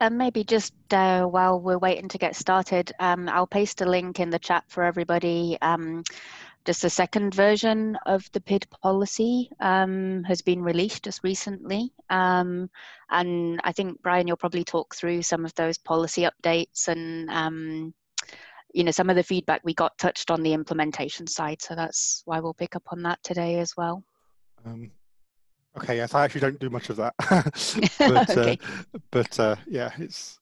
And maybe just uh, while we're waiting to get started, um, I'll paste a link in the chat for everybody. Um, just a second version of the PID policy um, has been released just recently. Um, and I think, Brian, you'll probably talk through some of those policy updates and, um, you know, some of the feedback we got touched on the implementation side. So that's why we'll pick up on that today as well. Um, Okay, yes, I actually don't do much of that, but, uh, okay. uh, but uh, yeah, it's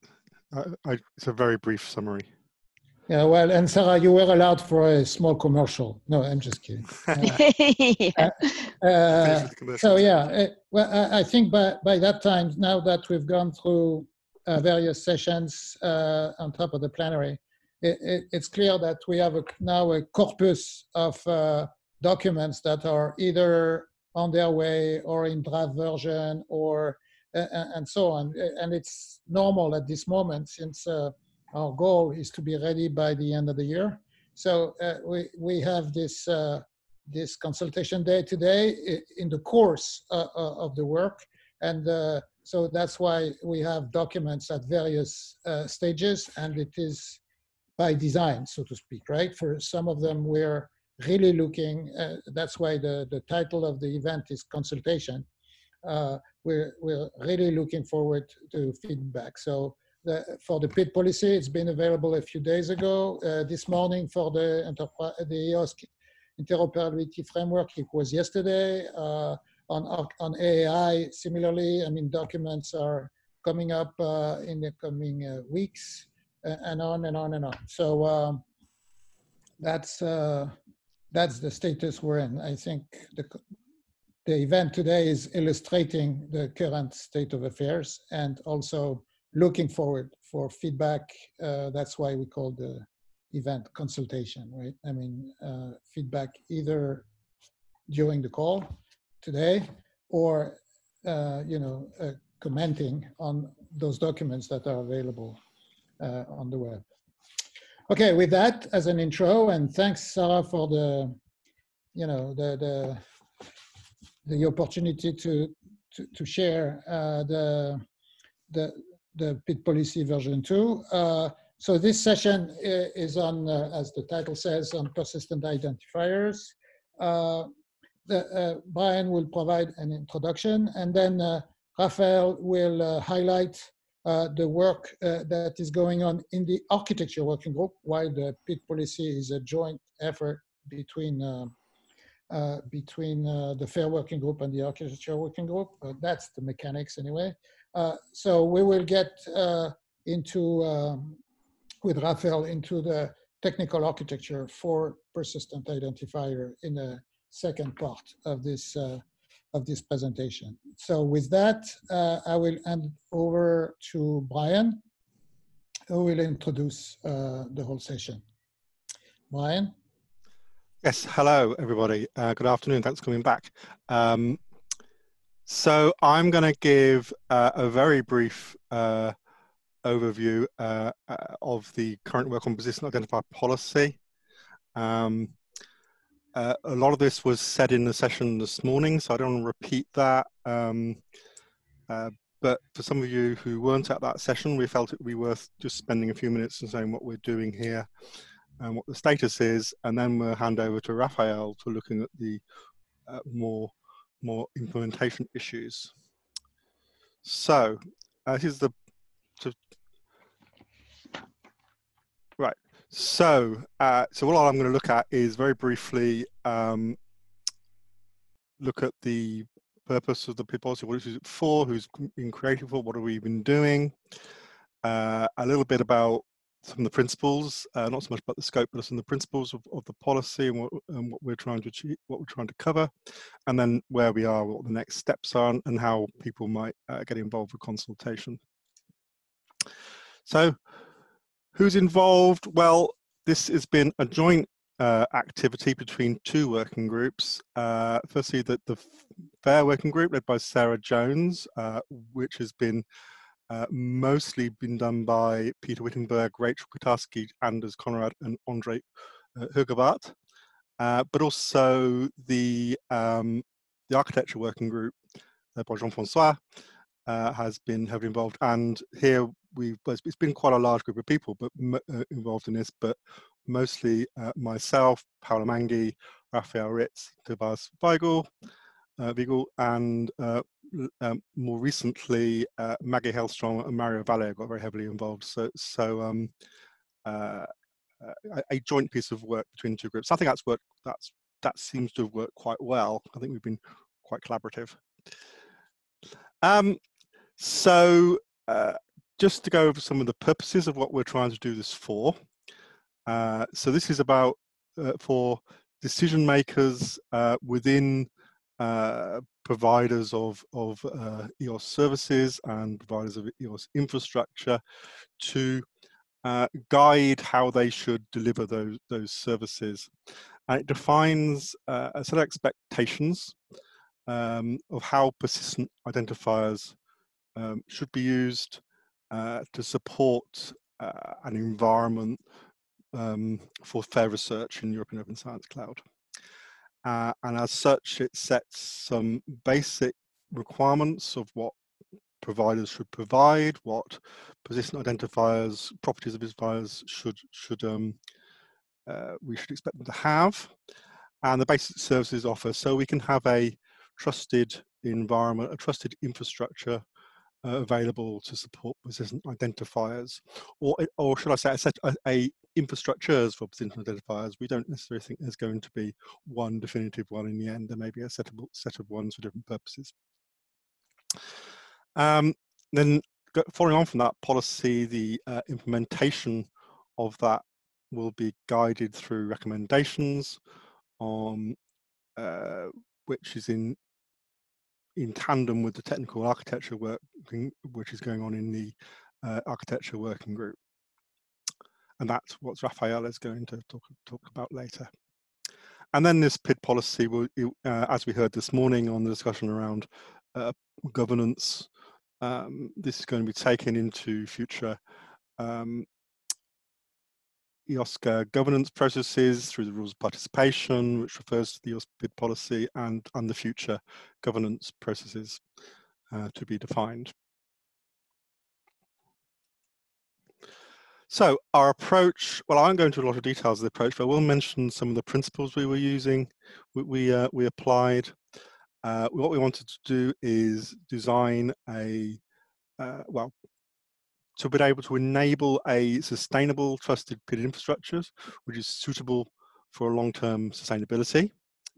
I, it's a very brief summary. Yeah, well, and Sarah, you were allowed for a small commercial. No, I'm just kidding. Uh, uh, uh so yeah, well, I, I, think by by that time, now that we've gone through various sessions on top of the plenary, it, it, it's clear that we have a, now a corpus of documents that are either on their way or in draft version or and so on. And it's normal at this moment since uh, our goal is to be ready by the end of the year. So uh, we, we have this, uh, this consultation day today in the course uh, uh, of the work. And uh, so that's why we have documents at various stages and it is by design, so to speak, right? For some of them, we're really looking, uh, that's why the, the title of the event is consultation. Uh, we're, we're really looking forward to feedback. So the, for the PID policy, it's been available a few days ago. Uh, this morning for the, the EOSC interoperability framework, it was yesterday. Uh, on, on AI, similarly, I mean, documents are coming up uh, in the coming uh, weeks and on and on and on. So um, that's that's the status we're in. I think the, the event today is illustrating the current state of affairs and also looking forward for feedback. Uh, that's why we call the event consultation, right? I mean, uh, feedback either during the call today or, uh, you know, uh, commenting on those documents that are available uh, on the web. Okay, with that as an intro, and thanks Sarah for the, you know, the the the opportunity to to, to share uh, the the the PID policy version two. Uh, so this session is on, uh, as the title says, on persistent identifiers. Uh, the, uh, Brian will provide an introduction, and then uh, Raphael will highlight the work uh, that is going on in the architecture working group, while the PID policy is a joint effort between uh, uh between uh, the FAIR working group and the architecture working group. that's the mechanics anyway. so we will get into, um, with Raphael, into the technical architecture for persistent identifier in the second part of this of this presentation. So with that, uh, I will hand over to Brian, who will introduce uh, the whole session. Brian? Yes, hello everybody. Uh, good afternoon, thanks for coming back. Um, so I'm going to give uh, a very brief uh, overview uh, of the current work on persistent identifier policy. Um, uh, a lot of this was said in the session this morning, so I don't want to repeat that. Um, uh, but for some of you who weren't at that session, we felt it would be worth just spending a few minutes and saying what we're doing here and what the status is, and then we'll hand over to Raphael to looking at the uh, more more implementation issues. So uh, this is the to, right. So, uh, so what I'm going to look at is very briefly um, look at the purpose of the policy, what is it for, who's been created for, what have we been doing, uh, a little bit about some of the principles, uh, not so much about the scope, but some of the principles of, of the policy and what, and what, we're trying to achieve, what we're trying to cover, and then where we are, what the next steps are, and how people might uh, get involved with consultation. So Who's involved? Well, this has been a joint uh, activity between two working groups. Uh, firstly, the, the FAIR working group led by Sarah Jones, uh, which has been uh, mostly been done by Peter Wittenberg, Rachael Kotarski, Anders Conrad, and Andre uh, uh, but also the, um, the architecture working group led by Jean-Francois uh, has been heavily involved. And here we it's been quite a large group of people but uh, involved in this, but mostly uh, myself, Paolo Manghi, Raphael Ritz, Tobias Weigel, uh, Vigel, and uh, um, more recently uh, Maggie Hellstrom and Mario Valle got very heavily involved. So, so um, uh, a, a, joint piece of work between two groups. I think that's worked. That's that seems to have worked quite well. I think we've been quite collaborative. Um, so uh, just to go over some of the purposes of what we're trying to do this for. Uh, so this is about uh, for decision makers uh, within uh, providers of, of uh, EOSC services and providers of EOSC infrastructure to guide how they should deliver those, those services. And it defines a set of expectations um, of how persistent identifiers um, should be used uh, to support uh, an environment um, for fair research in European Open Science Cloud. Uh, and as such, it sets some basic requirements of what providers should provide, what persistent identifiers, properties of identifiers should should um, uh, we should expect them to have, and the basic services offer, so we can have a trusted environment, a trusted infrastructure uh, available to support persistent identifiers, or or should I say a set a, infrastructures for persistent identifiers. We don't necessarily think there's going to be one definitive one in the end. There may be a set of set of ones for different purposes. Um, then following on from that policy, the uh, implementation of that will be guided through recommendations on uh, which is in in tandem with the technical architecture work which is going on in the uh, architecture working group. And that's what Raphael is going to talk, talk about later. And then this PID policy, will, uh, as we heard this morning on the discussion around uh, governance, um, this is going to be taken into future um, EOSCA governance processes through the rules of participation, which refers to the EOSC PID policy and, and the future governance processes uh, to be defined. So our approach, well, I won't go into a lot of details of the approach, but I will mention some of the principles we were using, we, we, uh, we applied. Uh, what we wanted to do is design a, uh, well, to be able to enable a sustainable trusted PID infrastructures, which is suitable for long-term sustainability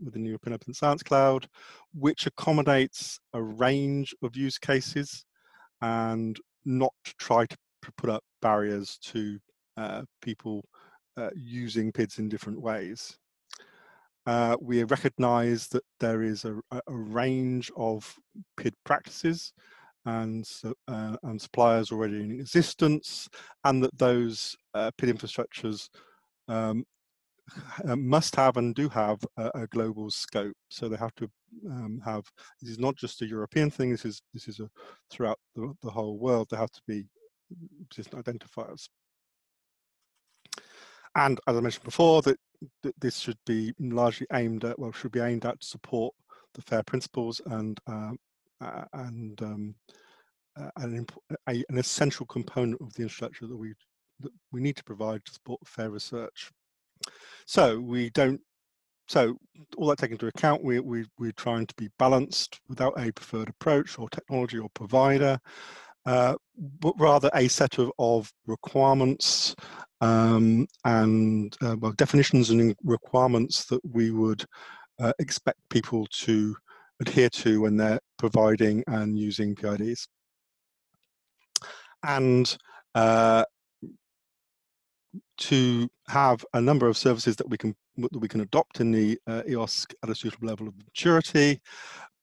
within the European Open Science Cloud, which accommodates a range of use cases and not try to put up barriers to uh, people uh, using PIDs in different ways. Uh, we recognize that there is a, a range of PID practices and, uh, and suppliers already in existence, and that those uh, PID infrastructures um, uh, must have and do have a, a, global scope. So they have to um, have. This is not just a European thing. This is this is a throughout the, the whole world. They have to be persistent identifiers. And as I mentioned before, that, that this should be largely aimed at well, should be aimed at to support the FAIR principles and um, uh, and um, uh, an, a, an essential component of the infrastructure that we that we need to provide to support fair research. So we don't. So all that taken into account, we, we, we're trying to be balanced without a preferred approach or technology or provider, uh, but rather a set of, of requirements um, and uh, well definitions and requirements that we would uh, expect people to adhere to when they're providing and using PIDs. And uh, to have a number of services that we can that we can adopt in the uh, EOSC at a suitable level of maturity,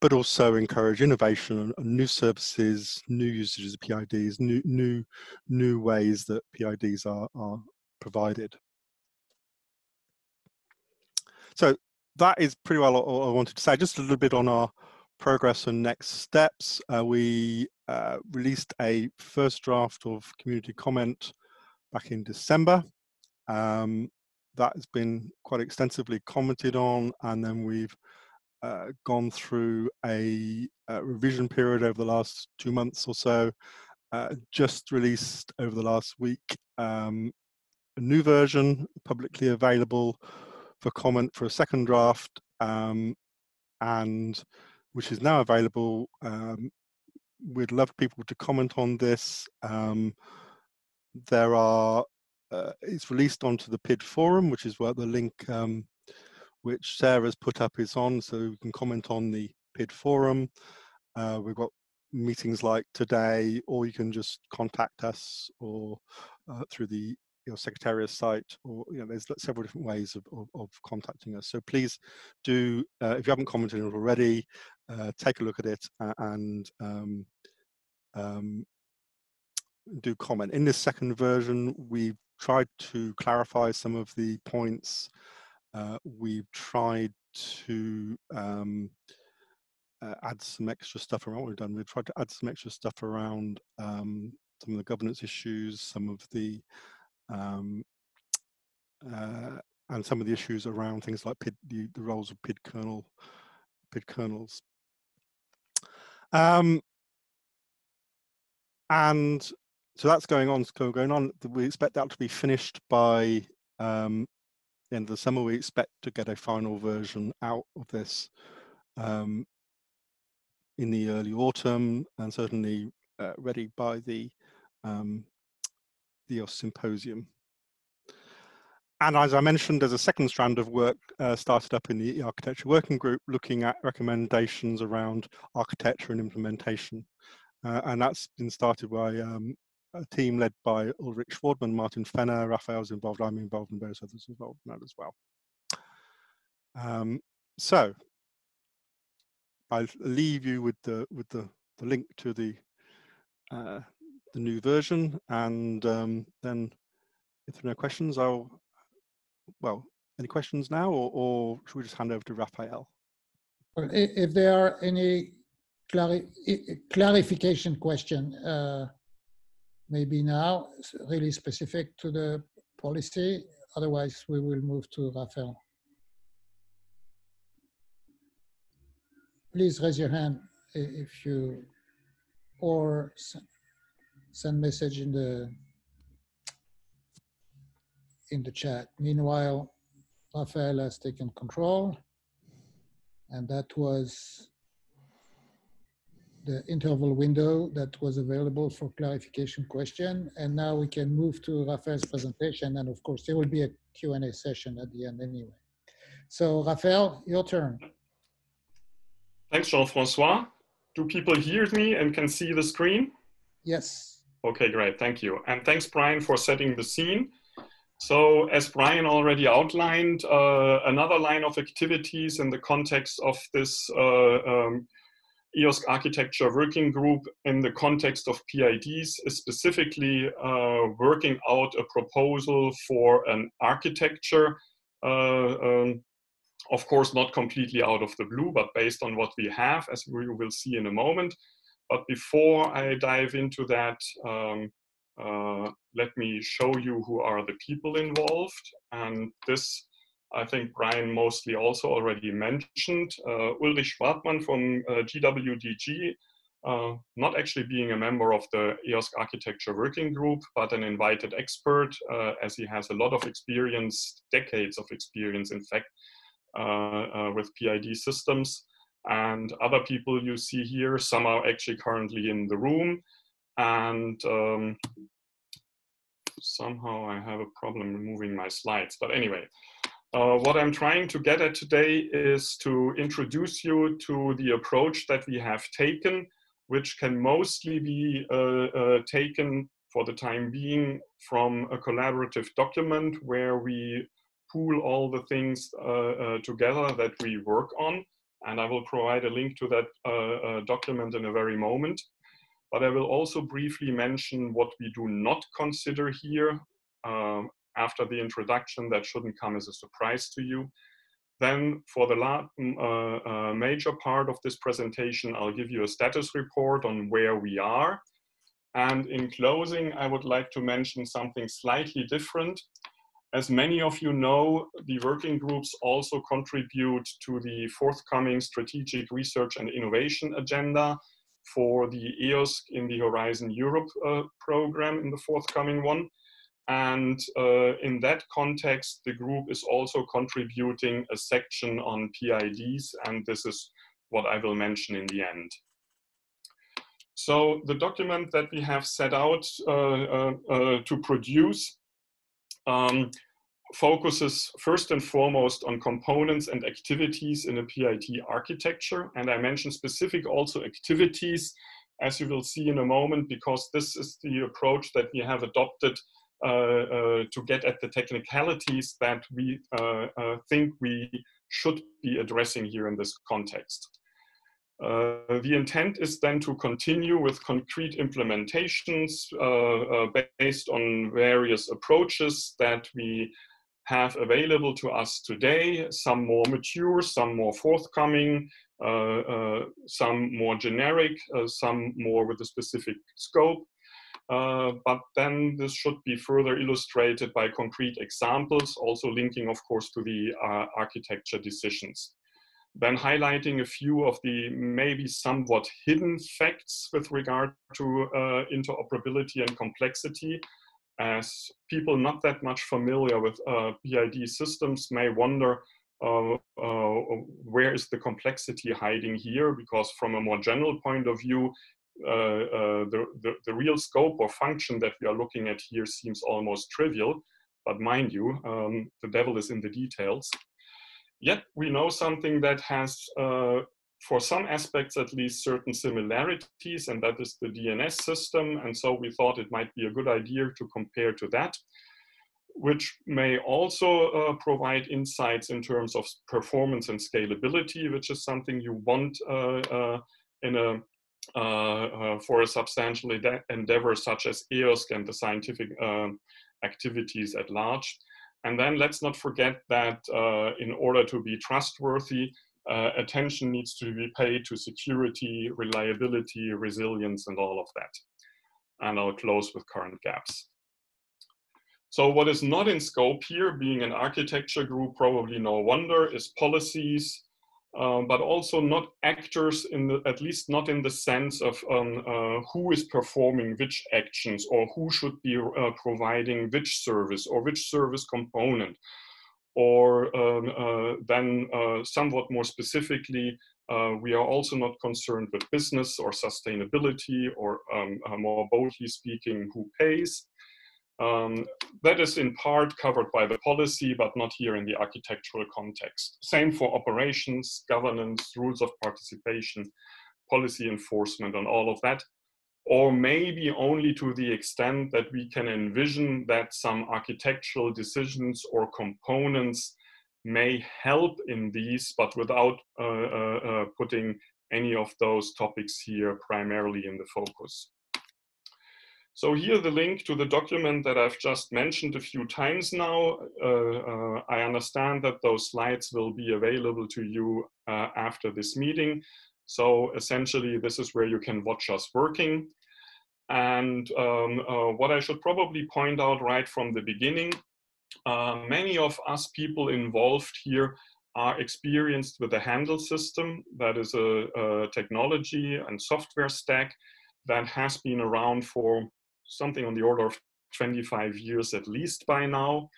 but also encourage innovation and new services, new usages of PIDs, new new new ways that PIDs are are provided. So that is pretty well all I wanted to say. Just a little bit on our progress and next steps. Uh, we uh, released a first draft of community comment back in December. Um, that has been quite extensively commented on, and then we've uh, gone through a, a, revision period over the last two months or so, uh, just released over the last week um, a new version publicly available for comment for a second draft um, and which is now available. Um, we'd love people to comment on this. Um, there are, uh, it's released onto the PID forum, which is where the link um, which Sarah's put up is on, so you can comment on the PID forum. Uh, we've got meetings like today, or you can just contact us or uh, through the your secretariat site, or you know, there's several different ways of, of, of contacting us. So please do, uh, if you haven't commented on it already, uh, take a look at it and um, um, do comment. In this second version, we've tried to clarify some of the points. Uh, we've tried to um, uh, add some extra stuff around what we've done. We've tried to add some extra stuff around um, some of the governance issues, some of the um, uh, and some of the issues around things like PID, the, the roles of PID kernel, PID kernels. Um, and so that's going on, going on. We expect that to be finished by um, the end of the summer. We expect to get a final version out of this um, in the early autumn and certainly uh, ready by the um, the symposium. And as I mentioned, there's a second strand of work uh, started up in the architecture working group looking at recommendations around architecture and implementation. Uh, and that's been started by um, a team led by Ulrich Schwardmann, Martin Fenner, Raphael's involved, I'm involved, and various others involved in that as well. Um, so I'll leave you with the with the, the link to the uh, the new version, and um, then if there are no questions, I'll well, any questions now, or, or should we just hand over to Raphael? If there are any clari clarification question, uh, maybe now, really specific to the policy. Otherwise, we will move to Raphael. Please raise your hand if you, or send message in the in the chat. Meanwhile, Raphael has taken control, and that was the interval window that was available for clarification question. And now we can move to Raphael's presentation. And of course, there will be a Q&A session at the end anyway. So Raphael, your turn. Thanks, Jean-Francois. Do people hear me and can see the screen? Yes. Okay, great. Thank you. And thanks, Brian, for setting the scene. So as Brian already outlined, uh, another line of activities in the context of this uh, um, EOSC architecture working group in the context of PIDs is specifically uh, working out a proposal for an architecture, uh, um, of course not completely out of the blue, but based on what we have, as we will see in a moment. But before I dive into that, um, uh, let me show you who are the people involved. And this, I think Brian mostly also already mentioned. Uh, Ulrich Schwardmann from uh, GWDG, uh, not actually being a member of the EOSC architecture working group, but an invited expert, uh, as he has a lot of experience, decades of experience, in fact, uh, with PID systems. And other people you see here, some are actually currently in the room and um, somehow I have a problem moving my slides. But anyway, uh, what I'm trying to get at today is to introduce you to the approach that we have taken, which can mostly be uh, uh, taken for the time being from a collaborative document where we pool all the things uh, uh, together that we work on. And I will provide a link to that uh, document in a very moment but I will also briefly mention what we do not consider here um, after the introduction that shouldn't come as a surprise to you. Then for the uh, uh, major part of this presentation, I'll give you a status report on where we are. And in closing, I would like to mention something slightly different. As many of you know, the working groups also contribute to the forthcoming strategic research and innovation agenda, for the EOSC in the Horizon Europe uh, program in the forthcoming one. And uh, in that context, the group is also contributing a section on PIDs, and this is what I will mention in the end. So the document that we have set out uh, uh, uh to produce um, focuses first and foremost on components and activities in a PID architecture. And I mention specific also activities, as you will see in a moment, because this is the approach that we have adopted uh, uh, to get at the technicalities that we uh, think we should be addressing here in this context. Uh, the intent is then to continue with concrete implementations uh, uh, based on various approaches that we have available to us today, some more mature, some more forthcoming, some more generic, some more with a specific scope. Uh, but then this should be further illustrated by concrete examples, also linking, of course, to the uh, architecture decisions. Then highlighting a few of the maybe somewhat hidden facts with regard to uh, interoperability and complexity, as people not that much familiar with uh, PID systems may wonder uh, uh, where is the complexity hiding here? Because from a more general point of view, uh, uh, the, the, the, real scope or function that we are looking at here seems almost trivial. But mind you, um, the devil is in the details. Yet we know something that has, uh, for some aspects at least, certain similarities, and that is the DNS system. And so we thought it might be a good idea to compare to that which may also uh, provide insights in terms of performance and scalability, which is something you want uh, uh, in a uh, uh, for a substantial endeavor such as EOSC and the scientific activities at large. And then let's not forget that uh, in order to be trustworthy, uh, attention needs to be paid to security, reliability, resilience, and all of that. And I'll close with current gaps. So what is not in scope here, being an architecture group, probably no wonder, is policies, um, but also not actors in the, at least not in the sense of um, uh, who is performing which actions or who should be uh, providing which service or which service component. Or um, uh, then uh, somewhat more specifically, uh, we are also not concerned with business or sustainability or um, uh, more boldly speaking, who pays. Um, that is in part covered by the policy, but not here in the architectural context. Same for operations, governance, rules of participation, policy enforcement, and all of that. Or maybe only to the extent that we can envision that some architectural decisions or components may help in these, but without uh, uh, uh, putting any of those topics here primarily in the focus. So here the link to the document that I've just mentioned a few times now. Uh, uh, I understand that those slides will be available to you uh, after this meeting. So essentially this is where you can watch us working. And um, uh, what I should probably point out right from the beginning, uh, many of us people involved here are experienced with the handle system. That is a, a technology and software stack that has been around for something on the order of 25 years at least by now.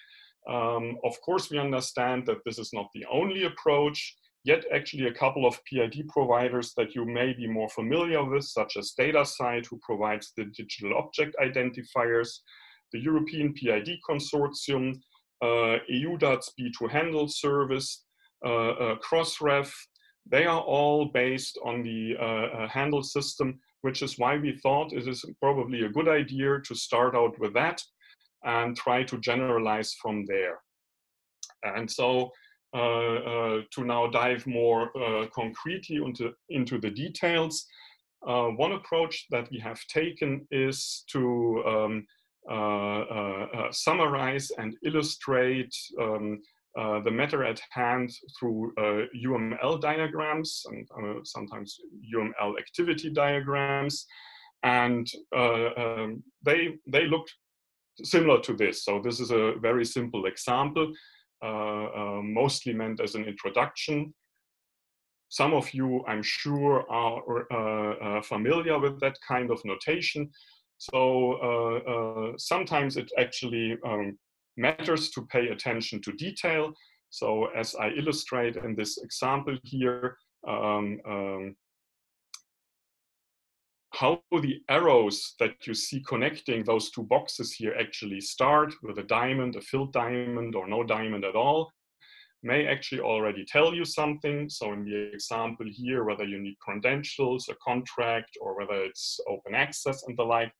Um, of course, we understand that this is not the only approach, yet actually a couple of PID providers that you may be more familiar with, such as DataCite, who provides the digital object identifiers, the European PID Consortium, uh, EUDAT's B2Handle service, uh, uh, Crossref, they are all based on the uh, uh, handle system which is why we thought it is probably a good idea to start out with that and try to generalize from there. And so uh, uh, to now dive more uh, concretely into, into the details, uh, one approach that we have taken is to um, uh, uh, summarize and illustrate um, uh, the matter at hand through uh, UML diagrams and uh, sometimes UML activity diagrams. And uh, um, they, they look similar to this. So this is a very simple example, uh, mostly meant as an introduction. some of you, I'm sure, are familiar with that kind of notation. So sometimes it actually um, matters to pay attention to detail. So as I illustrate in this example here, um, um, how the arrows that you see connecting those two boxes here actually start with a diamond, a filled diamond, or no diamond at all, may actually already tell you something. So in the example here, whether you need credentials, a contract, or whether it's open access and the like.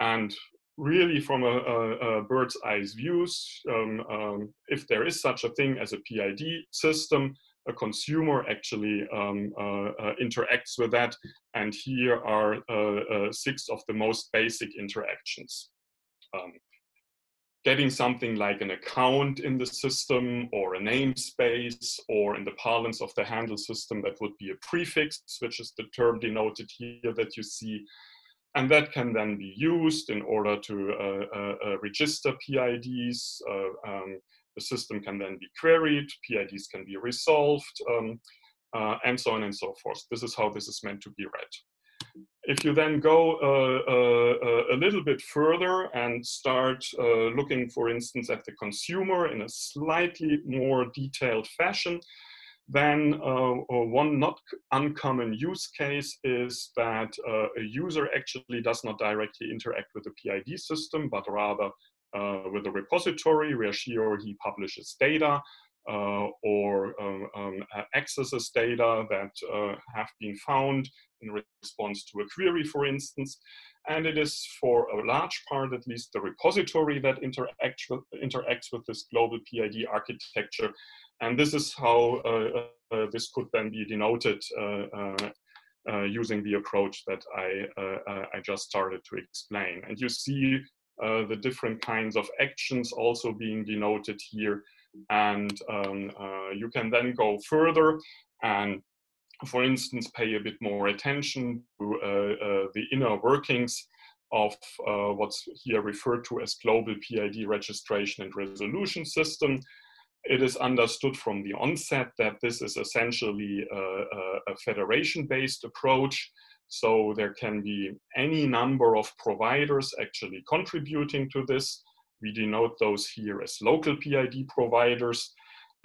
And really from a, a, a bird's eye views, um, um, if there is such a thing as a PID system, a consumer actually um, uh, uh, interacts with that. And here are uh, uh six of the most basic interactions. Um, getting something like an account in the system or a namespace, or in the parlance of the handle system, that would be a prefix, which is the term denoted here that you see. And that can then be used in order to uh, uh, uh register PIDs. Uh, um, the system can then be queried, PIDs can be resolved, um, uh, and so on and so forth. This is how this is meant to be read. If you then go uh, uh, uh, a little bit further and start looking, for instance, at the consumer in a slightly more detailed fashion, then uh, one not uncommon use case is that uh, a user actually does not directly interact with the PID system, but rather uh, with a repository where she or he publishes data uh, or um, um, accesses data that uh, have been found in response to a query, for instance. And it is for a large part, at least, the repository that interacts with, interacts with this global PID architecture. And this is how uh, uh, this could then be denoted uh, using the approach that I, I just started to explain. And you see the different kinds of actions also being denoted here and um, uh, you can then go further and for instance pay a bit more attention to uh, uh, the inner workings of uh, what's here referred to as global PID registration and resolution system. It is understood from the onset that this is essentially a, a federation-based approach. So there can be any number of providers actually contributing to this. We denote those here as local PID providers.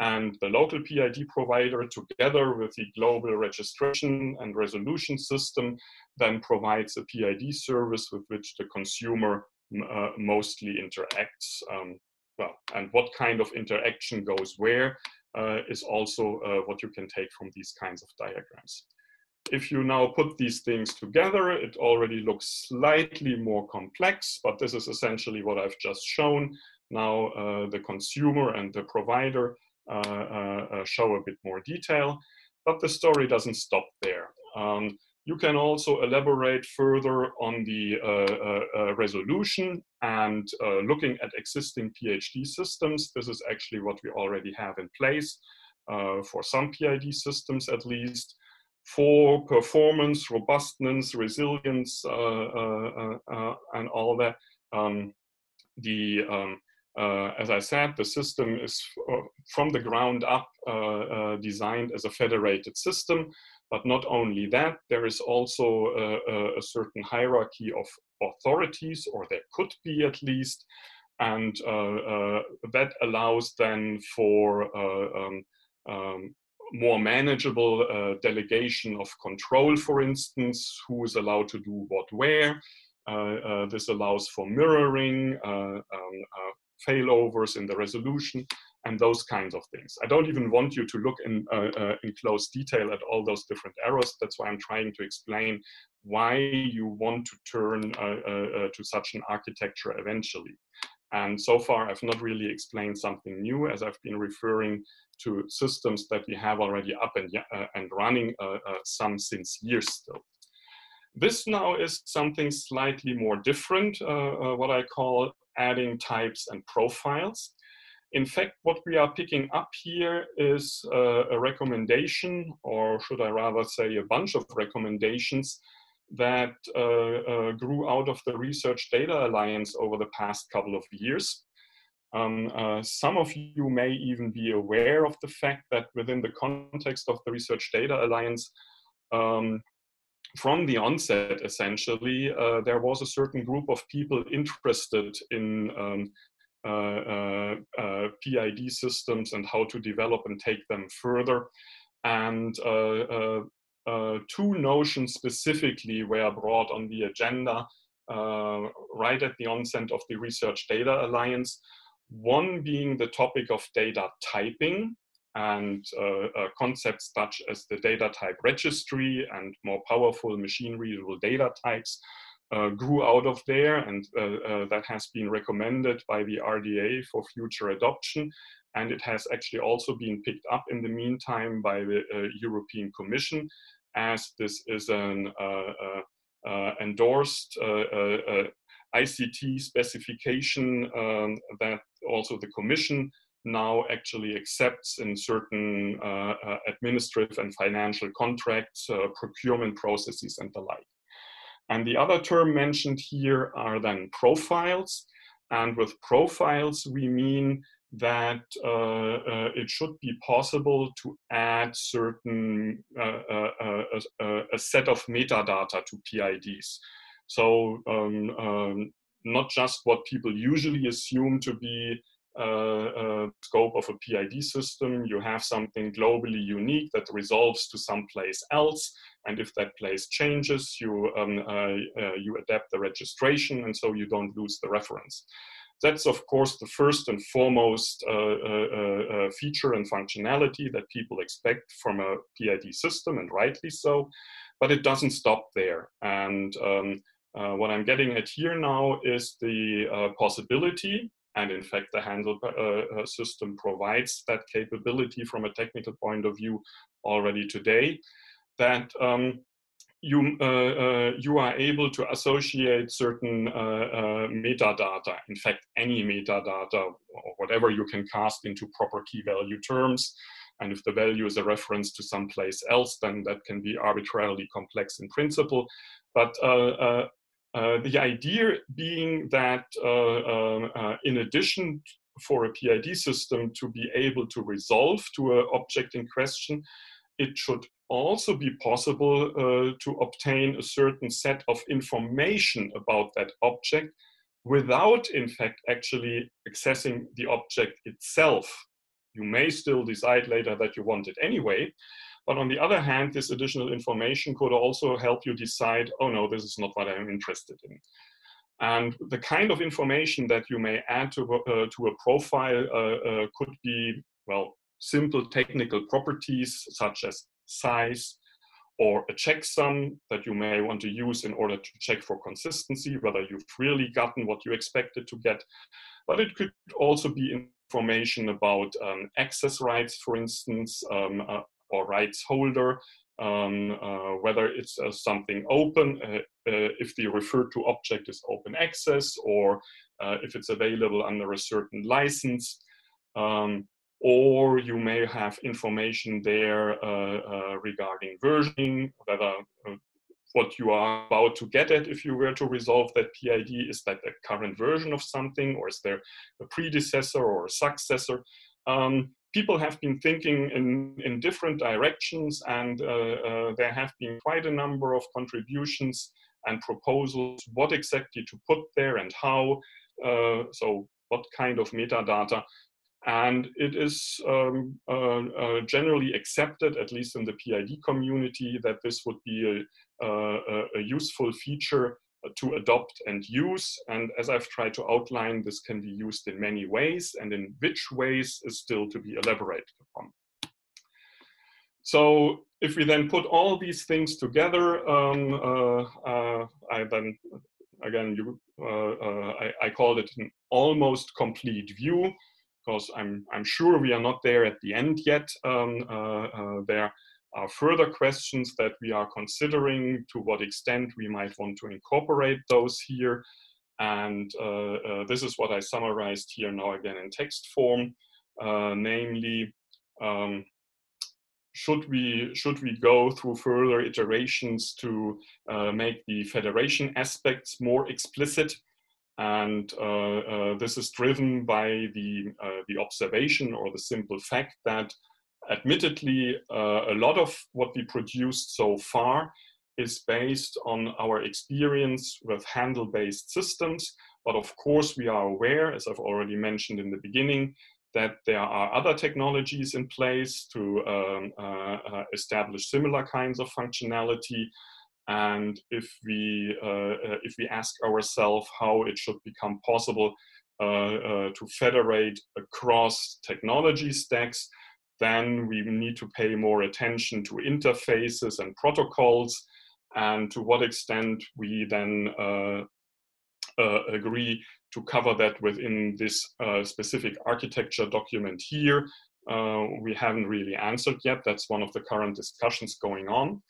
And the local PID provider, together with the global registration and resolution system, then provides a PID service with which the consumer uh, mostly interacts. Um, well, and what kind of interaction goes where uh, is also uh, what you can take from these kinds of diagrams. If you now put these things together, it already looks slightly more complex, but this is essentially what I've just shown. Now uh, the consumer and the provider show a bit more detail, but the story doesn't stop there. Um, you can also elaborate further on the uh, uh, uh, resolution and looking at existing PID systems. This is actually what we already have in place for some PID systems at least for performance, robustness, resilience, uh, uh, uh, and all that. Um, the um, as I said, the system is from the ground up designed as a federated system. But not only that, there is also a, a certain hierarchy of authorities, or there could be at least, and uh, uh, that allows then for uh, um, um, more manageable uh, delegation of control, for instance, who is allowed to do what where. Uh, uh, this allows for mirroring, uh, um, uh, failovers in the resolution, and those kinds of things. I don't even want you to look in, uh, in close detail at all those different errors. That's why I'm trying to explain why you want to turn to such an architecture eventually. And so far, I've not really explained something new as I've been referring to systems that we have already up and, uh, and running, uh, uh, some since years still. This now is something slightly more different, uh, uh, what I call adding types and profiles. In fact, what we are picking up here is uh, a recommendation, or should I rather say a bunch of recommendations that uh, uh, grew out of the Research Data Alliance over the past couple of years. Um, uh, some of you may even be aware of the fact that within the context of the Research Data Alliance, um, from the onset, essentially, uh, there was a certain group of people interested in um, uh, uh, uh PID systems and how to develop and take them further. And uh, uh, two notions specifically were brought on the agenda right at the onset of the Research Data Alliance. One being the topic of data typing, and uh, uh, concepts such as the data type registry and more powerful machine readable data types uh, grew out of there. And uh, uh, that has been recommended by the RDA for future adoption. And it has actually also been picked up in the meantime by the uh, European Commission as this is an endorsed ICT specification um, that also the Commission now actually accepts in certain uh, uh, administrative and financial contracts, uh, procurement processes and the like. And the other term mentioned here are then profiles. And with profiles, we mean that uh, uh, it should be possible to add certain, uh, a, set of metadata to PIDs. So um, um, not just what people usually assume to be uh, uh, scope of a PID system, you have something globally unique that resolves to some place else. And if that place changes, you, um, uh, uh, you adapt the registration and so you don't lose the reference. That's of course the first and foremost uh, uh, feature and functionality that people expect from a PID system and rightly so, but it doesn't stop there. And um, what I'm getting at here now is the possibility and in fact, the Handle uh, uh, system provides that capability from a technical point of view already today, that um, you, uh, uh, you are able to associate certain uh, uh, metadata, in fact, any metadata or whatever you can cast into proper key value terms. And if the value is a reference to someplace else, then that can be arbitrarily complex in principle. But uh, the idea being that uh, um, uh, in addition for a PID system to be able to resolve to an object in question, it should also be possible uh, to obtain a certain set of information about that object without, in fact, actually accessing the object itself. You may still decide later that you want it anyway, but on the other hand, this additional information could also help you decide, oh no, this is not what I'm interested in. And the kind of information that you may add to, uh, to a profile uh, uh, could be, well, simple technical properties such as size or a checksum that you may want to use in order to check for consistency, whether you've really gotten what you expected to get. But it could also be information about um, access rights, for instance, um, uh, or rights holder, um, uh, whether it's uh, something open, uh, uh, if the referred to object is open access, or uh, if it's available under a certain license. Um, or you may have information there regarding versioning, whether what you are about to get at if you were to resolve that PID. Is that the current version of something, or is there a predecessor or a successor? Um, people have been thinking in, in different directions, and uh, uh, there have been quite a number of contributions and proposals what exactly to put there and how. Uh, so, what kind of metadata. And it is um, uh, uh, generally accepted, at least in the PID community, that this would be a, a, a useful feature to adopt and use. And as I've tried to outline, this can be used in many ways, and in which ways is still to be elaborated upon. So if we then put all these things together, um, uh, uh, I then, again, you, uh, uh I, I called it an almost complete view, because I'm, I'm sure we are not there at the end yet. Um, uh, uh, there are further questions that we are considering to what extent we might want to incorporate those here. And uh, uh, this is what I summarized here now again in text form, uh, namely, um, should we should we go through further iterations to uh, make the federation aspects more explicit And uh, uh, this is driven by the, the observation or the simple fact that admittedly, a lot of what we produced so far is based on our experience with handle-based systems. But of course, we are aware, as I've already mentioned in the beginning, that there are other technologies in place to um, uh, uh, establish similar kinds of functionality. And if we, uh, uh if we ask ourselves how it should become possible uh, uh, to federate across technology stacks, then we need to pay more attention to interfaces and protocols and to what extent we then uh, uh, agree to cover that within this uh, specific architecture document here. Uh, we haven't really answered yet. That's one of the current discussions going on.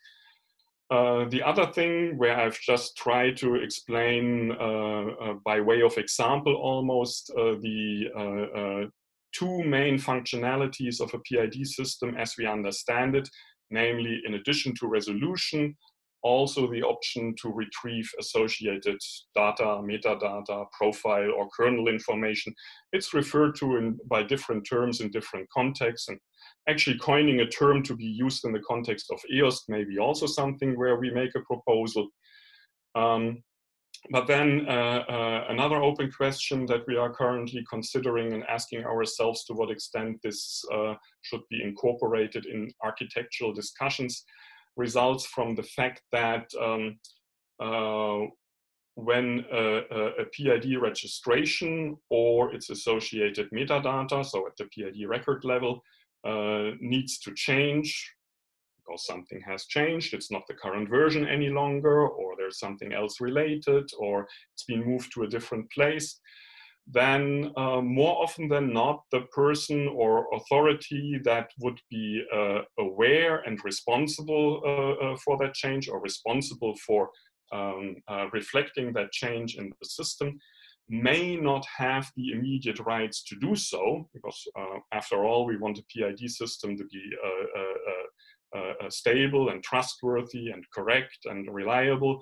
Uh, the other thing where I've just tried to explain uh, by way of example almost the two main functionalities of a PID system as we understand it, namely in addition to resolution, also the option to retrieve associated data, metadata, profile, or kernel information. It's referred to in, by different terms in different contexts. And actually coining a term to be used in the context of EOSC may be also something where we make a proposal. Um, but then uh, uh, another open question that we are currently considering and asking ourselves to what extent this uh, should be incorporated in architectural discussions results from the fact that um, uh, when a, a, PID registration or its associated metadata, so at the PID record level, uh, needs to change because something has changed, it's not the current version any longer, or there's something else related, or it's been moved to a different place, then uh, more often than not, the person or authority that would be uh, aware and responsible uh, uh for that change or responsible for um, uh, reflecting that change in the system may not have the immediate rights to do so, because uh, after all, we want a PID system to be stable and trustworthy and correct and reliable.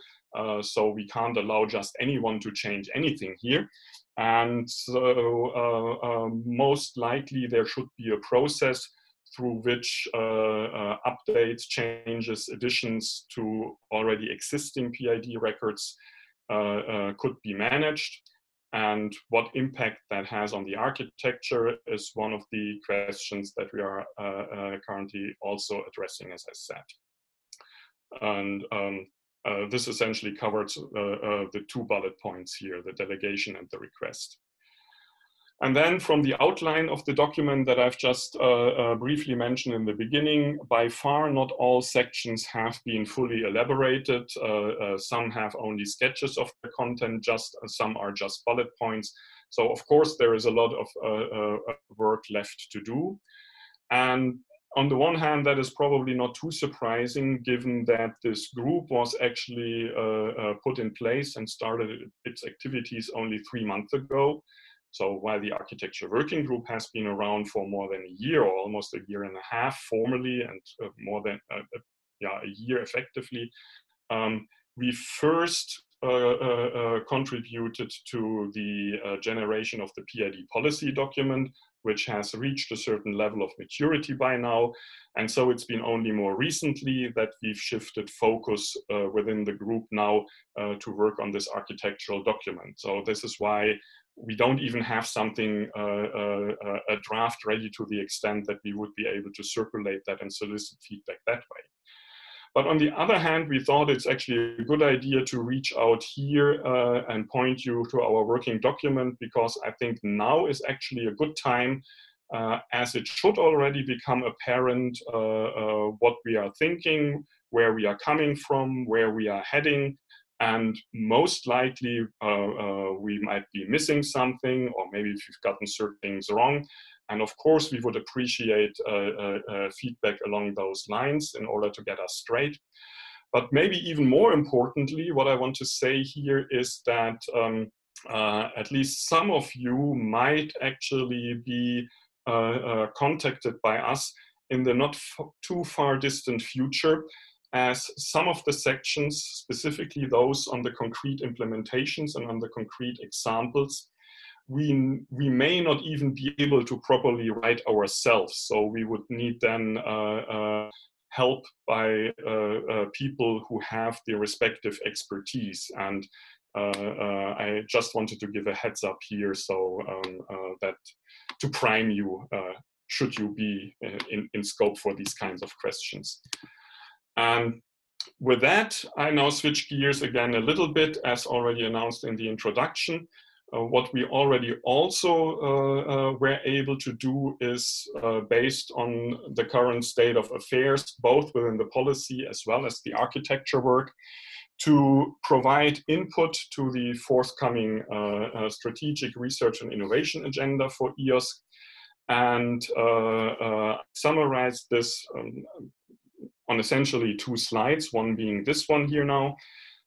so we can't allow just anyone to change anything here. And so uh, uh, most likely there should be a process through which uh, uh, updates, changes, additions to already existing PID records uh, uh, could be managed. And what impact that has on the architecture is one of the questions that we are currently also addressing, as I said. And um, uh, this essentially covers uh, uh, the two bullet points here, the delegation and the request. And then from the outline of the document that I've just uh, uh, briefly mentioned in the beginning, by far not all sections have been fully elaborated. Uh, some have only sketches of the content, just some are just bullet points. So of course there is a lot of work left to do. And on the one hand, that is probably not too surprising given that this group was actually uh, uh, put in place and started its activities only three months ago. So while the architecture working group has been around for more than a year or almost a year and a half formally and uh, more than uh, uh, yeah, a year effectively, um, we first uh, uh, uh, contributed to the generation of the PID policy document, which has reached a certain level of maturity by now. And so it's been only more recently that we've shifted focus within the group now to work on this architectural document. So this is why we don't even have something, uh, uh, a draft ready to the extent that we would be able to circulate that and solicit feedback that way. But on the other hand, we thought it's actually a good idea to reach out here uh, and point you to our working document because I think now is actually a good time uh, as it should already become apparent uh, uh what we are thinking, where we are coming from, where we are heading, and most likely uh, uh, we might be missing something or maybe we've gotten certain things wrong and of course, we would appreciate uh, feedback along those lines in order to get us straight. But maybe even more importantly, what I want to say here is that um, uh, at least some of you might actually be uh, uh, contacted by us in the not too far distant future as some of the sections, specifically those on the concrete implementations and on the concrete examples, we, we may not even be able to properly write ourselves. So we would need then uh, uh, help by uh, uh people who have the respective expertise. And uh, uh, I just wanted to give a heads up here so um, that to prime you should you be in, in scope for these kinds of questions. And with that, I now switch gears again a little bit, as already announced in the introduction. Uh, what we already also uh, uh, were able to do is uh, based on the current state of affairs, both within the policy as well as the architecture work, to provide input to the forthcoming uh, uh, strategic research and innovation agenda for EOSC and summarize this um, on essentially two slides, one being this one here now.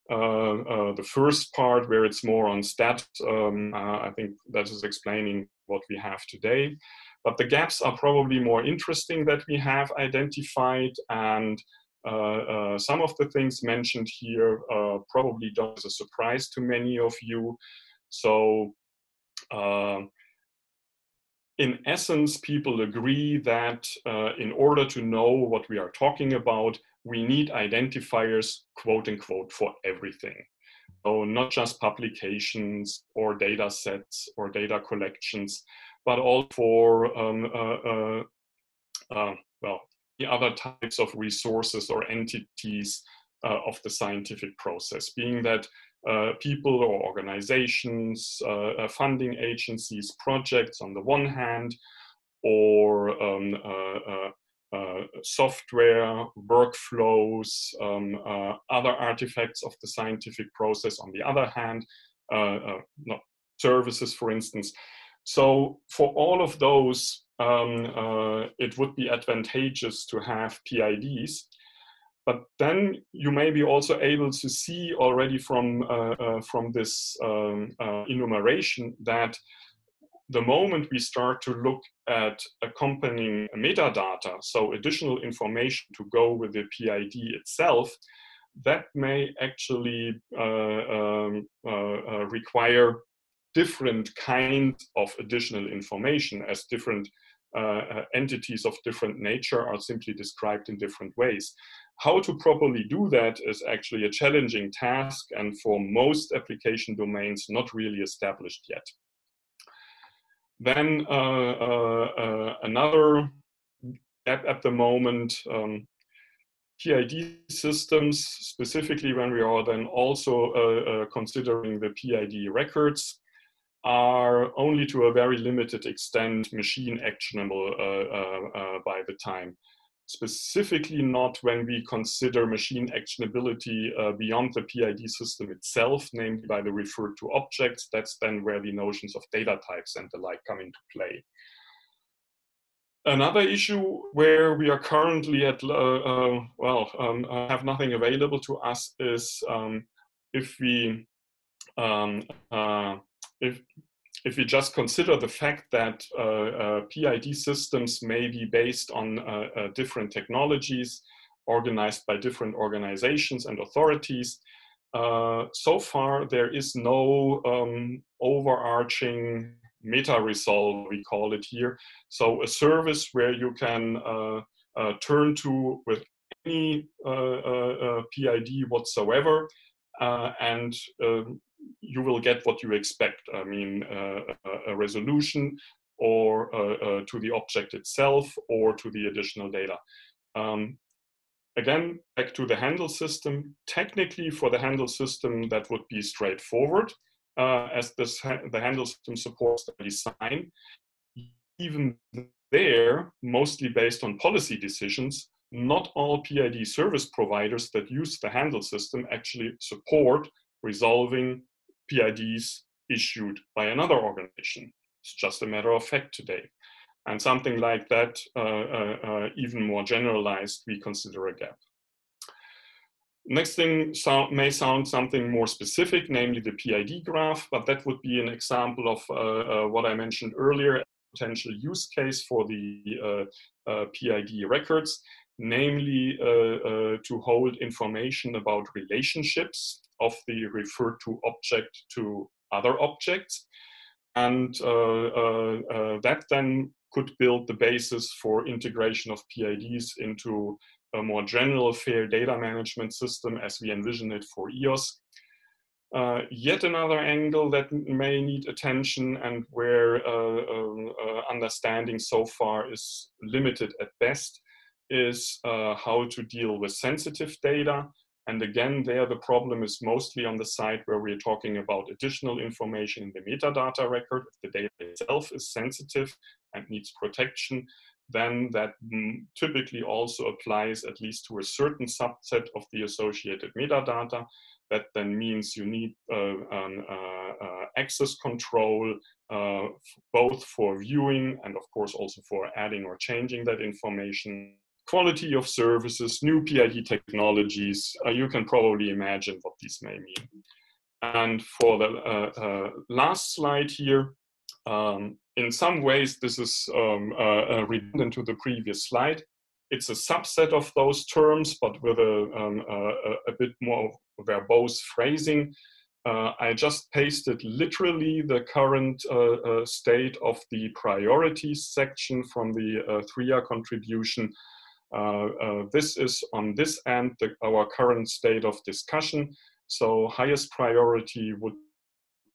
Uh, uh, the first part where it's more on stat, um, uh, I think that is explaining what we have today. But the gaps are probably more interesting that we have identified and uh, uh, some of the things mentioned here uh, probably don't as a surprise to many of you. So in essence, people agree that uh, in order to know what we are talking about, we need identifiers, quote unquote, for everything. So not just publications or data sets or data collections, but all for, um, uh, uh, uh well, the other types of resources or entities uh, of the scientific process, being that uh, people or organizations, uh, uh, funding agencies, projects on the one hand, or um, software, workflows, um, other artifacts of the scientific process on the other hand, services, for instance. So for all of those, um, uh, it would be advantageous to have PIDs but then you may be also able to see already from, uh, uh, from this um, uh, enumeration that the moment we start to look at accompanying metadata, so additional information to go with the PID itself, that may actually uh, um, uh, uh, require different kinds of additional information as different entities of different nature are simply described in different ways. How to properly do that is actually a challenging task and for most application domains not really established yet. Then uh, uh, uh, another gap at the moment, um, PID systems, specifically when we are then also uh, uh, considering the PID records, are only to a very limited extent machine actionable uh, by the time specifically not when we consider machine actionability uh, beyond the PID system itself, namely by the referred to objects. That's then where the notions of data types and the like come into play. Another issue where we are currently at, uh, uh, well, um, uh, have nothing available to us is um, if we, um, uh, if if we just consider the fact that uh, uh, PID systems may be based on uh, uh, different technologies organized by different organizations and authorities, uh, so far there is no um, overarching meta resolve, we call it here. So a service where you can uh, turn to with any PID whatsoever and um, you will get what you expect. I mean, uh, a resolution or uh, uh, to the object itself or to the additional data. Um, again, back to the handle system. Technically, for the handle system, that would be straightforward, uh, as this ha the handle system supports the design. Even there, mostly based on policy decisions, not all PID service providers that use the handle system actually support resolving PIDs issued by another organization. It's just a matter of fact today. And something like that, uh, uh, uh, even more generalized, we consider a gap. Next thing so may sound something more specific, namely the PID graph, but that would be an example of uh, uh, what I mentioned earlier, potential use case for the uh, PID records. namely to hold information about relationships of the referred to object to other objects. And that then could build the basis for integration of PIDs into a more general fair data management system as we envision it for EOSC. Uh, yet another angle that may need attention and where uh, uh, uh understanding so far is limited at best is uh, how to deal with sensitive data. And again, there the problem is mostly on the side where we're talking about additional information in the metadata record. If the data itself is sensitive and needs protection, then that mm, typically also applies at least to a certain subset of the associated metadata. That then means you need uh, an uh, uh, access control, uh, both for viewing and of course also for adding or changing that information. Quality of services, new PID technologies, uh, you can probably imagine what these may mean. And for the uh, last slide here, um, in some ways, this is um, uh, uh, redundant to the previous slide. It's a subset of those terms, but with a, um, a, a bit more verbose phrasing. Uh, I just pasted literally the current uh, uh, state of the priorities section from the uh, SRIA contribution. This is on this end the, our current state of discussion. So highest priority would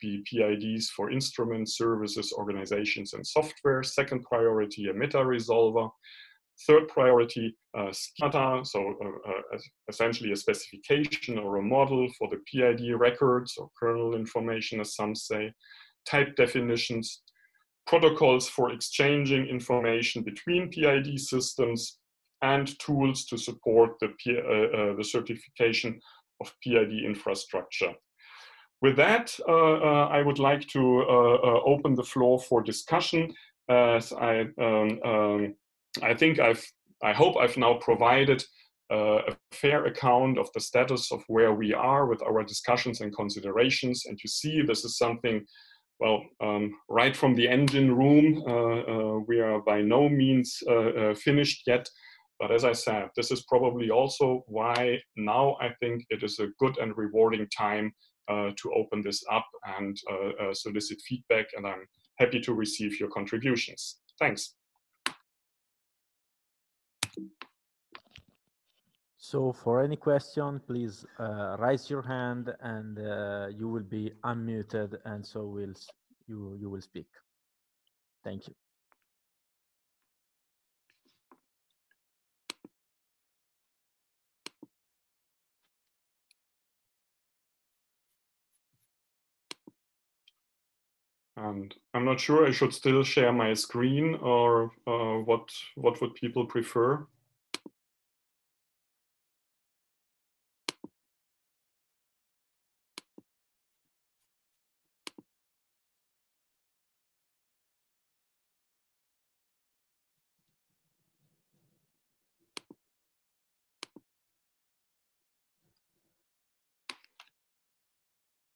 be PIDs for instruments, services, organizations, and software. Second priority, a meta resolver. Third priority, uh, schemata, so uh, uh, essentially a specification or a model for the PID records or kernel information, as some say. Type definitions, protocols for exchanging information between PID systems, and tools to support the, uh, uh, the certification of PID infrastructure. With that, uh, uh, I would like to uh, open the floor for discussion. As I, um, um, I think I've, I hope I've now provided a fair account of the status of where we are with our discussions and considerations. And you see, this is something well, um, right from the engine room, uh, uh, we are by no means uh, finished yet. But as I said, this is probably also why now I think it is a good and rewarding time uh, to open this up and uh, uh, solicit feedback. And I'm happy to receive your contributions. Thanks. So for any question, please uh, raise your hand and uh, you will be unmuted and so will you, you will speak. Thank you. And I'm not sure I should still share my screen or uh, what, what would people prefer?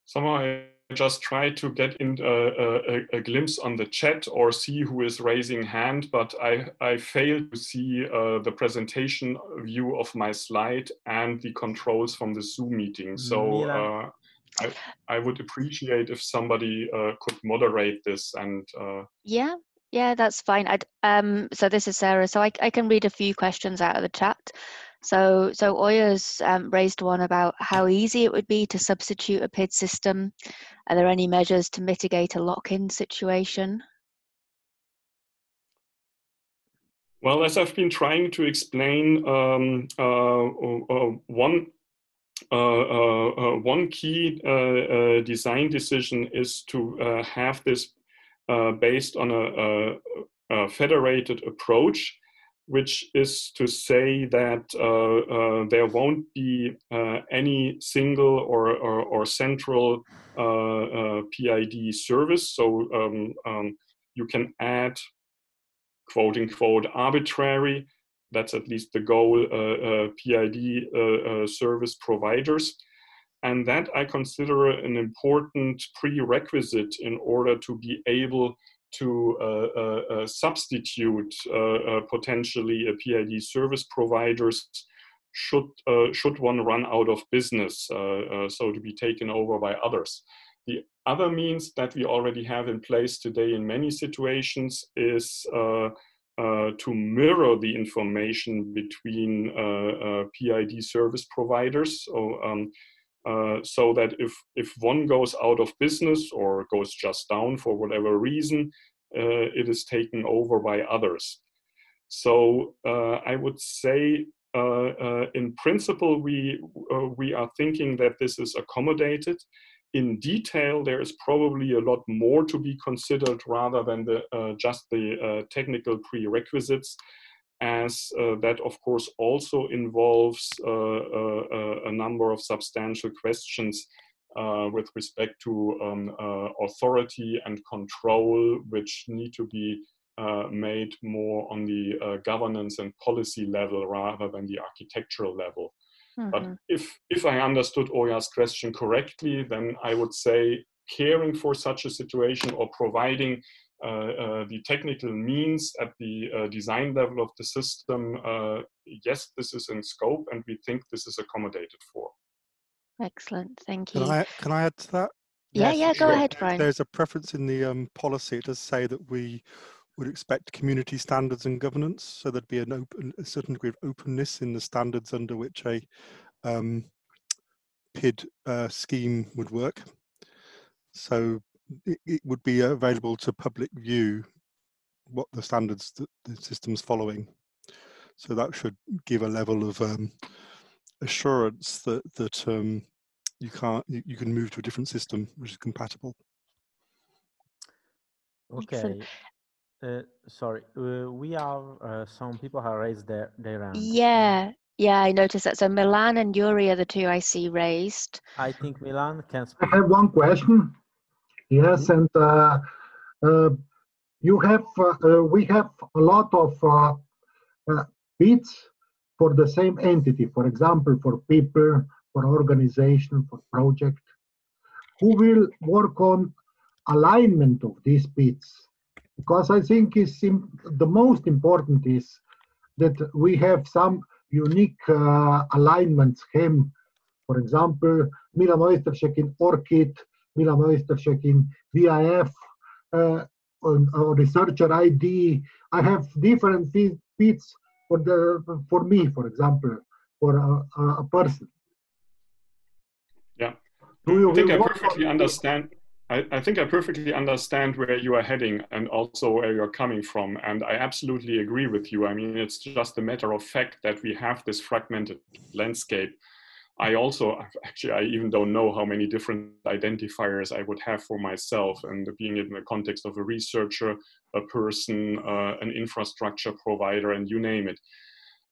Somehow I just try to get in a, a, a, glimpse on the chat or see who is raising hand, but I, I failed to see uh, the presentation view of my slide and the controls from the Zoom meeting. So uh, I, I would appreciate if somebody uh, could moderate this and. Uh, yeah, yeah, that's fine. I'd, um, so this is Sarah. So I, I can read a few questions out of the chat. So, so Oya's um, raised one about how easy it would be to substitute a PID system. Are there any measures to mitigate a lock-in situation? Well, as I've been trying to explain, um, uh, uh, one uh, uh, uh one key uh, design decision is to have this based on a, a, a federated approach which is to say that uh, uh, there won't be uh, any single or, or, or central uh, uh, PID service. So um, um, you can add quote unquote arbitrary, that's at least the goal, uh, PID service providers. And that I consider an important prerequisite in order to be able to uh, uh, substitute potentially a PID service providers should should one run out of business, so to be taken over by others. The other means that we already have in place today in many situations is uh, uh, to mirror the information between uh, uh PID service providers. So, um, uh, so that if, if one goes out of business or goes just down for whatever reason, uh, it is taken over by others. So I would say uh, uh, in principle, we, uh, we are thinking that this is accommodated in detail, there is probably a lot more to be considered rather than the, uh, just the uh, technical prerequisites, as uh, that, of course, also involves uh, uh, uh, a number of substantial questions with respect to um, authority and control, which need to be made more on the governance and policy level rather than the architectural level. Mm-hmm. But if, if I understood Oya's question correctly, then I would say caring for such a situation or providing uh, uh, the technical means at the uh, design level of the system, uh, yes, this is in scope and we think this is accommodated for. Excellent, thank you. Can I, can I add to that? Yeah, yes, yeah, go ahead, Brian. There's a preference in the um, policy. It does say that we would expect community standards and governance. So there'd be an open, a certain degree of openness in the standards under which a um, PID uh, scheme would work. So it, it, would be available to public view what the standards that the system's following. So that should give a level of um, assurance that that um, you can't you, you, can move to a different system which is compatible. Okay. Uh, sorry, uh, we have uh, some people have raised their their hand. Yeah, yeah, I noticed that. So Milan and Yuri are the two I see raised. I think Milan can speak. I have one question. Yes, and uh, uh, you have uh, we have a lot of PIDs for the same entity. For example, for people, for organization, for project. Who will work on alignment of these PIDs? because I think is the most important is that we have some unique uh, alignment scheme. For example, Milan Ojsteršek in ORCID, Milan Ojsteršek in VIAF, uh, or, or researcher ID. I have different feeds for the for me, for example, for a, a person. Yeah, Do I think I perfectly understand. I, I, think I perfectly understand where you are heading and also where you're coming from. And I absolutely agree with you. I mean, it's just a matter of fact that we have this fragmented landscape. I also, actually, I even don't know how many different identifiers I would have for myself and being in the context of a researcher, a person, uh, an infrastructure provider, and you name it.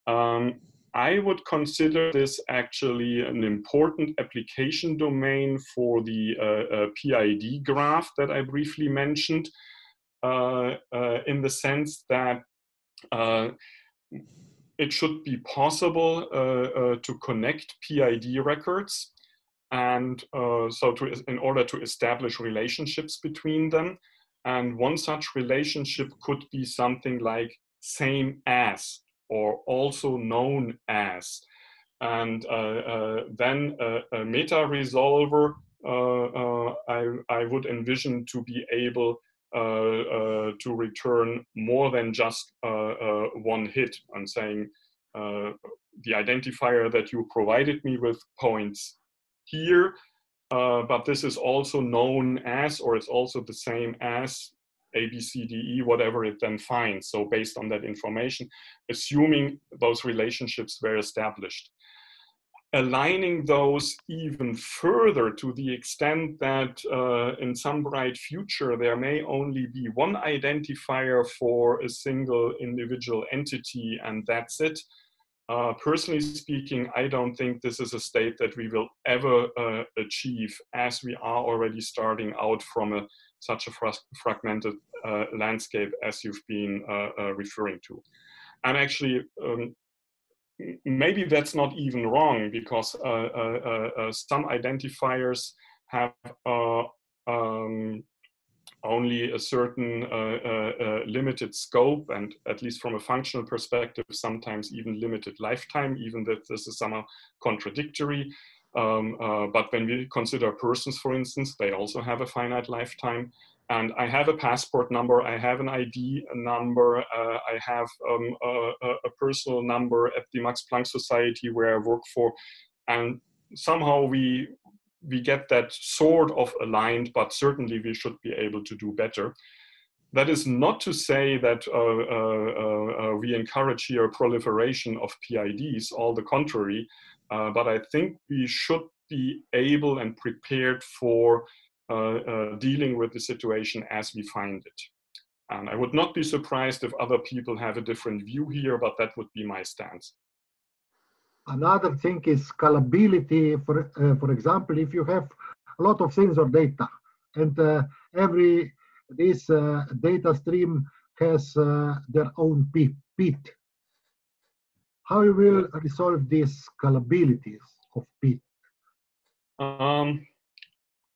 Um, I would consider this actually an important application domain for the uh, uh, PID graph that I briefly mentioned, uh, uh in the sense that uh, it should be possible uh, to connect PID records and so to, in order to establish relationships between them. And one such relationship could be something like same as or also known as. And uh, uh, then a, a, meta resolver uh, I, I would envision to be able Uh, uh, to return more than just uh, one hit. I'm saying the identifier that you provided me with points here, uh, but this is also known as, or it's also the same as a, B, C, D, E, whatever it then finds. So based on that information, assuming those relationships were established. Aligning those even further to the extent that uh, in some bright future there may only be one identifier for a single individual entity and that's it. Uh, personally speaking, I don't think this is a state that we will ever uh, achieve as we are already starting out from a such a fragmented uh, landscape as you've been uh, uh, referring to. And actually, um, maybe that's not even wrong because uh, uh, uh, some identifiers have um, only a certain limited scope and at least from a functional perspective, sometimes even limited lifetime, even that this is somehow contradictory. Um, uh, but when we consider persons, for instance, they also have a finite lifetime. And I have a passport number, I have an ID number, uh, I have um, a, a, personal number at the Max Planck Society where I work for. And somehow we we get that sort of aligned, but certainly we should be able to do better. That is not to say that uh, uh, uh, uh we encourage here proliferation of PIDs, all the contrary, uh, but I think we should be able and prepared for dealing with the situation as we find it. And I would not be surprised if other people have a different view here, but that would be my stance. Another thing is scalability. For, uh, for example, if you have a lot of sensor data and uh, every this uh, data stream has uh, their own PID, how you will resolve these scalabilities of PID? Um,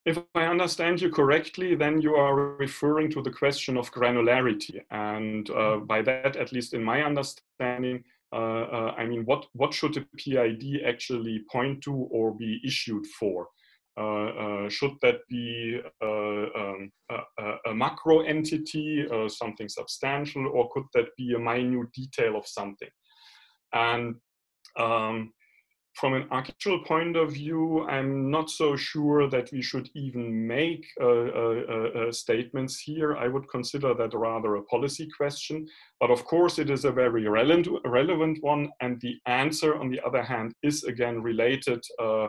if I understand you correctly, then you are referring to the question of granularity. And uh, by that, at least in my understanding, uh, uh, I mean, what, what should a PID actually point to or be issued for? Uh, should that be um, a, a, macro entity, something substantial, or could that be a minute detail of something? And um, from an architectural point of view, I'm not so sure that we should even make uh, uh, uh, statements here. I would consider that rather a policy question. But of course, it is a very relevant, relevant one. And the answer, on the other hand, is again related, uh,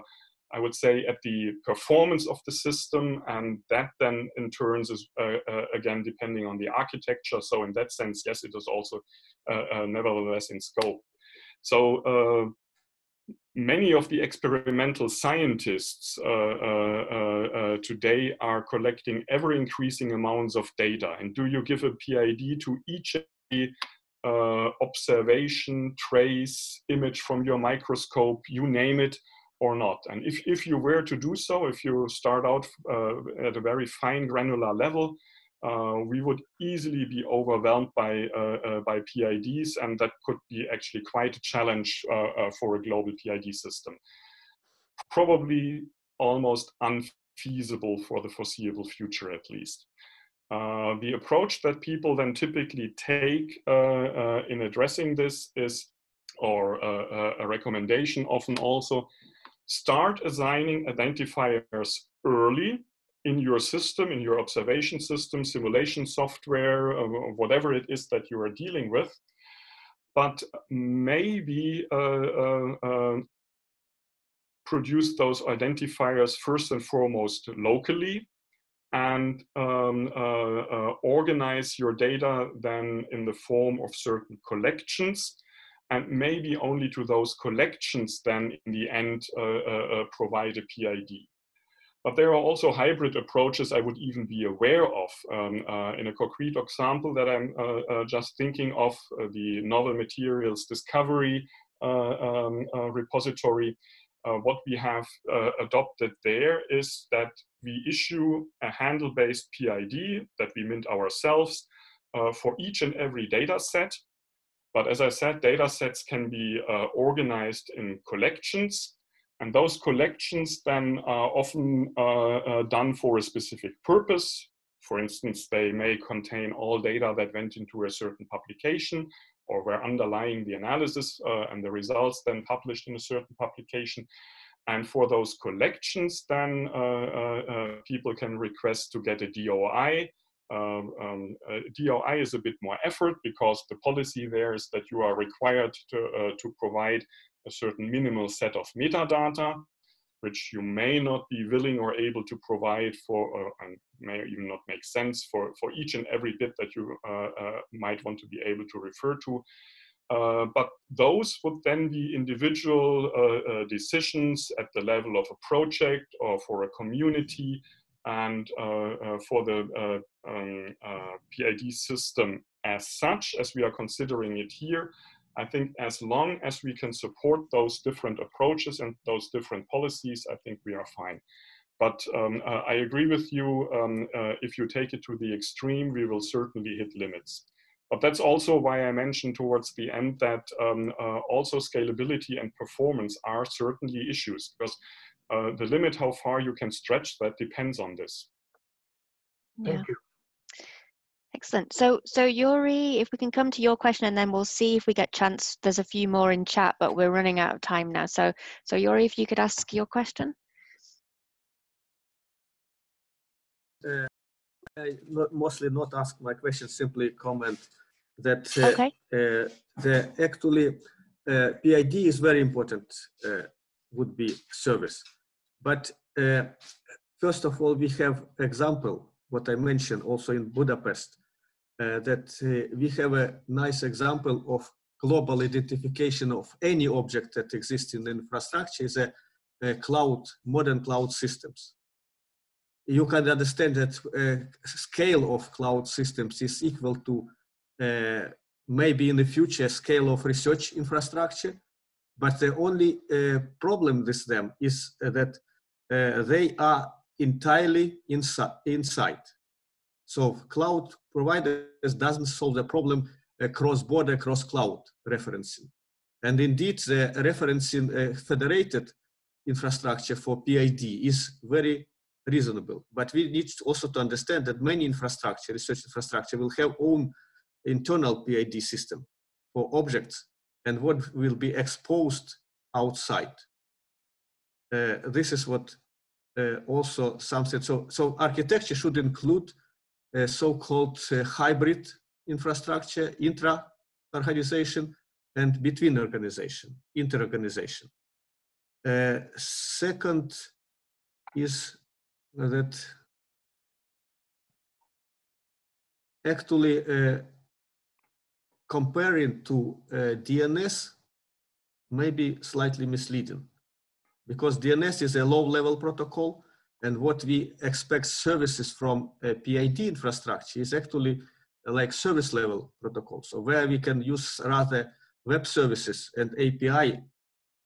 I would say, at the performance of the system. And that then in turns is, uh, uh, again, depending on the architecture. So in that sense, yes, it is also nevertheless in scope. So many of the experimental scientists uh, uh, uh, uh, today are collecting ever increasing amounts of data. And do you give a PID to each uh, observation, trace, image from your microscope, you name it, or not? And if, if you were to do so, if you start out uh, at a very fine granular level, uh, we would easily be overwhelmed by, uh, uh, by PIDs, and that could be actually quite a challenge for a global PID system. Probably almost unfeasible for the foreseeable future, at least. Uh, the approach that people then typically take uh, uh, in addressing this is, or a recommendation often also, start assigning identifiers early in your system, in your observation system, simulation software, uh, whatever it is that you are dealing with. But maybe uh, uh, uh, produce those identifiers first and foremost locally and um, uh, uh, organize your data then in the form of certain collections and maybe only to those collections then in the end provide a PID. But there are also hybrid approaches I would even be aware of. Um, uh, in a concrete example that I'm uh, uh, just thinking of, uh, the novel materials discovery uh, um, uh, repository, what we have adopted there is that we issue a handle-based PID that we mint ourselves for each and every data set. But as I said, data sets can be organized in collections and those collections then are often uh, uh, done for a specific purpose. For instance, they may contain all data that went into a certain publication or were underlying the analysis uh, and the results then published in a certain publication. And for those collections, then uh, uh, uh, people can request to get a DOI. Um, um, DOI is a bit more effort because the policy there is that you are required to, to provide a certain minimal set of metadata, which you may not be willing or able to provide for, or, and may even not make sense for, for each and every bit that you uh, uh, might want to be able to refer to. Uh, but those would then be individual uh, uh, decisions at the level of a project or for a community and uh, for the um, PID system as such, as we are considering it here, I think as long as we can support those different approaches and those different policies, I think we are fine. But um, uh, I agree with you. Um, uh, if you take it to the extreme, we will certainly hit limits. But that's also why I mentioned towards the end that um, uh, also scalability and performance are certainly issues because uh, the limit how far you can stretch that depends on this. Thank you. Excellent. So, so Yuri, if we can come to your question, and then we'll see if we get chance. There's a few more in chat, but we're running out of time now. So, so Yuri, if you could ask your question. Uh, not, mostly not ask my question, simply comment that uh, okay. uh, the actually uh, PID is very important. Uh, would be service, but uh, first of all, we have example what I mentioned also in Budapest that uh, we have a nice example of global identification of any object that exists in the infrastructure is a, a cloud, modern cloud systems. You can understand that uh, scale of cloud systems is equal to uh, maybe in the future scale of research infrastructure, but the only uh, problem with them is that uh, they are entirely inside. So cloud providers doesn't solve the problem across border, across cloud referencing. And indeed, the referencing uh, federated infrastructure for PID is very reasonable. But we need also to understand that many infrastructure, research infrastructure, will have own internal PID system for objects and what will be exposed outside. Uh, this is what uh, also something. So, so architecture should include so-called uh, hybrid infrastructure, intra-organization and between organization, inter-organization. Uh, second is that actually uh, comparing to uh, DNS may be slightly misleading because DNS is a low-level protocol, and what we expect services from a PID infrastructure is actually like service-level protocol. So where we can use rather web services and API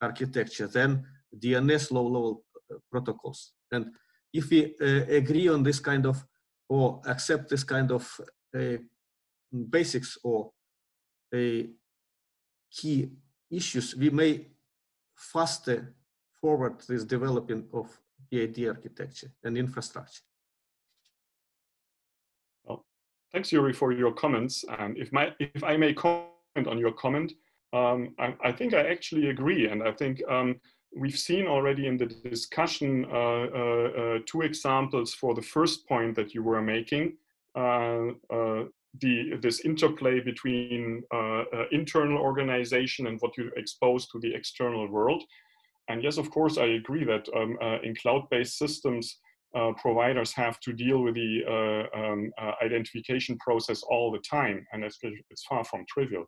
architecture than DNS low-level uh, protocols. And if we uh, agree on this kind of or accept this kind of uh, basics or uh, key issues, we may faster forward this development of PID architecture and infrastructure. Well, thanks, Yuri, for your comments. And if, my, if I may comment on your comment, um, I, I, think I actually agree. And I think um, we've seen already in the discussion uh, uh, uh, two examples for the first point that you were making. Uh, uh, the this interplay between uh, internal organization and what you expose to the external world and yes, of course, I agree that um, uh, in cloud-based systems, uh, providers have to deal with the uh, um, uh, identification process all the time, and it's, it's far from trivial.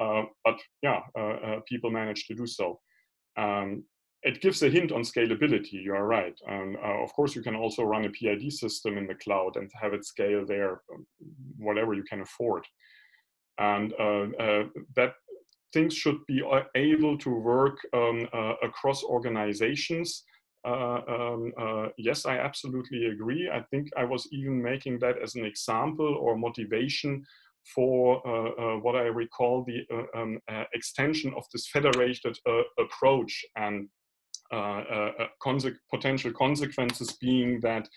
Uh, but yeah, uh, people manage to do so. Um, it gives a hint on scalability, you are right. And of course, you can also run a PID system in the cloud and have it scale there, um, whatever you can afford. And that things should be uh, able to work um, uh, across organizations. Uh, um, uh, yes, I absolutely agree. I think I was even making that as an example or motivation for uh, uh, what I recall the um, extension of this federated approach and conse potential consequences being that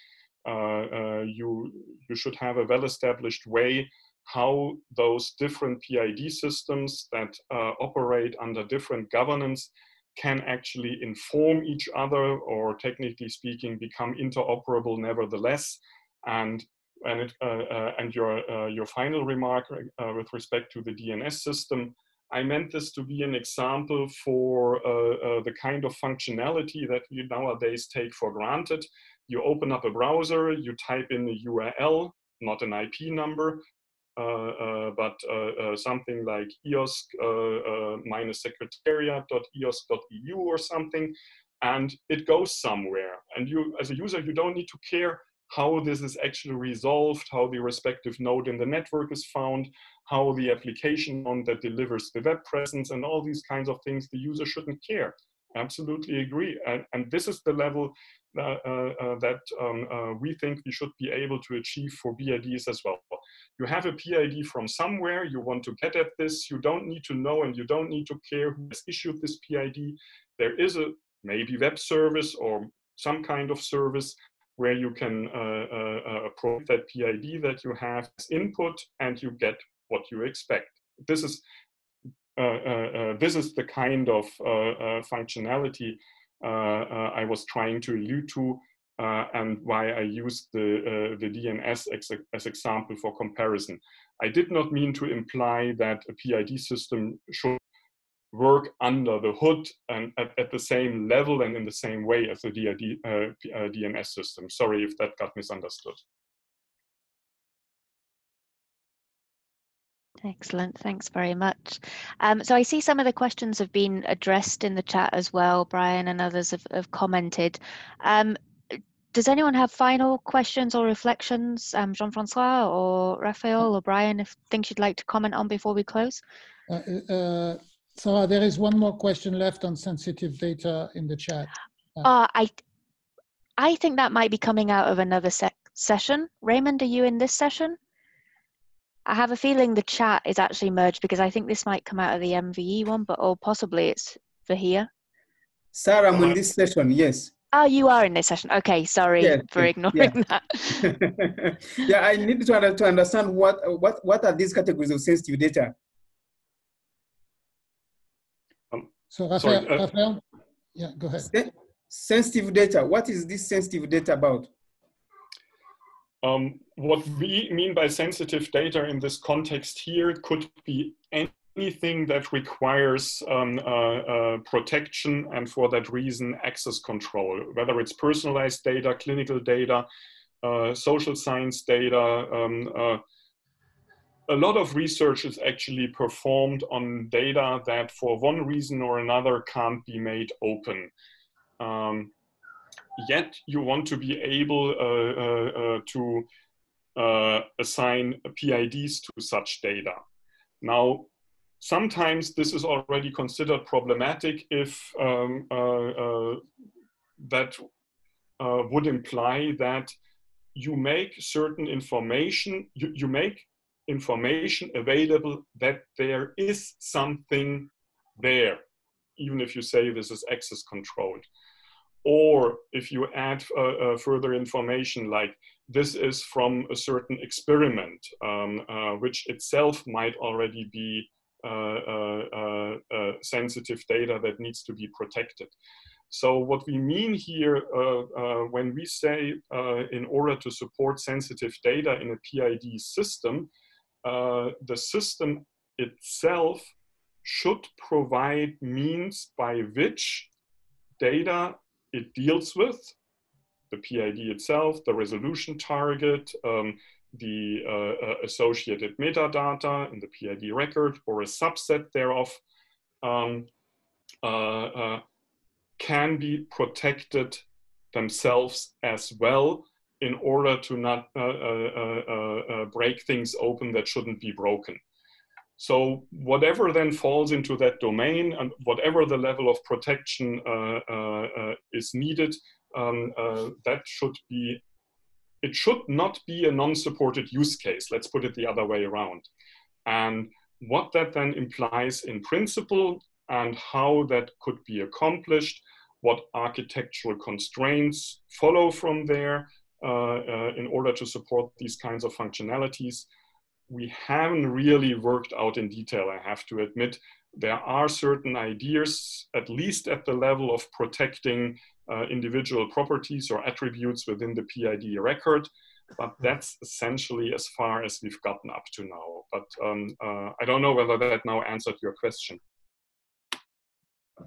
you, you should have a well-established way how those different PID systems that uh, operate under different governance can actually inform each other or technically speaking become interoperable nevertheless. And and, it, uh, uh, and your uh, your final remark uh, with respect to the DNS system I meant this to be an example for uh, the kind of functionality that we nowadays take for granted. You open up a browser you type in a URL not an IP number uh, uh, but uh, something like eosk minus or something, and it goes somewhere. And you, as a user, you don't need to care how this is actually resolved, how the respective node in the network is found, how the application on that delivers the web presence, and all these kinds of things, the user shouldn't care. Absolutely agree. And, and this is the level uh, uh, that um, uh, we think we should be able to achieve for PIDs as well. You have a PID from somewhere, you want to get at this, you don't need to know and you don't need to care who has issued this PID. There is a maybe web service or some kind of service where you can uh, uh, uh, that PID that you have as input and you get what you expect. This is uh, uh, this is the kind of functionality I was trying to allude to and why I used the, the DNS as, as example for comparison. I did not mean to imply that a PID system should work under the hood and at, at, the same level and in the same way as the DID, uh, uh, DNS system. Sorry if that got misunderstood. Excellent, thanks very much. Um, so I see some of the questions have been addressed in the chat as well. Brian and others have, have commented. Um, does anyone have final questions or reflections, um, Jean-Francois or Raphael or Brian, if things you'd like to comment on before we close? Uh, uh, so there is one more question left on sensitive data in the chat. Uh, uh, I, I think that might be coming out of another se session. Raymond, are you in this session? I have a feeling the chat is actually merged because I think this might come out of the MVE one, but or possibly it's for here. Sarah, I'm in this session, yes. Oh, you are in this session. Okay, sorry yeah, for ignoring yeah. that. yeah, I need to, to understand what, what, what are these categories of sensitive data? So Raphael, Sorry, uh, Raphael? yeah, go ahead. Sensitive data, what is this sensitive data about? Um, what we mean by sensitive data in this context here could be anything that requires um, uh, uh, protection and for that reason access control, whether it's personalized data, clinical data, uh, social science data, um, uh, a lot of research is actually performed on data that for one reason or another can't be made open. Um, yet you want to be able uh, uh, to assign PIDs to such data. Now, sometimes this is already considered problematic if um, uh, that would imply that you make certain information, you, you make information available that there is something there, even if you say this is access controlled. Or if you add uh, uh, further information like this is from a certain experiment, um, uh, which itself might already be uh, uh, uh, Uh, uh, uh, sensitive data that needs to be protected. So what we mean here when we say in order to support sensitive data in a PID system, uh, the system itself should provide means by which data it deals with, the PID itself, the resolution target, um, the uh, uh, associated metadata in the PID record, or a subset thereof, um, uh, uh can be protected themselves as well in order to not uh uh, uh, uh, uh, break things open that shouldn't be broken. So whatever then falls into that domain and whatever the level of protection is needed, um, that should be, it should not be a non-supported use case. Let's put it the other way around. And what that then implies in principle and how that could be accomplished, what architectural constraints follow from there, uh, uh, in order to support these kinds of functionalities. We haven't really worked out in detail, I have to admit. There are certain ideas, at least at the level of protecting uh, individual properties or attributes within the PID record, but hmm. that's essentially as far as we've gotten up to now. But um, uh, I don't know whether that now answered your question.